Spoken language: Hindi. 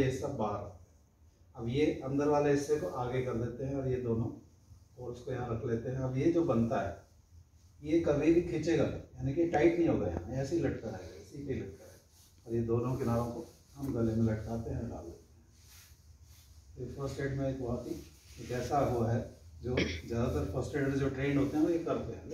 ये सब बाहर अब ये अंदर वाले हिस्से को आगे कर देते हैं और ये दोनों होल्स को यहाँ रख लेते हैं। अब ये जो बनता है, ये कभी भी खींचेगा यानी कि टाइट नहीं होगा यहाँ। ऐसे ही लटका रहेगा, इसी पे लटका है और ये दोनों किनारों को हम गले में लटकाते हैं डाल देते हैं। तो फ़र्स्ट एड में एक बहुत ही, एक ऐसा हुआ है जो ज़्यादातर फ़र्स्ट एडर जो ट्रेंड होते हैं वो ये करते हैं।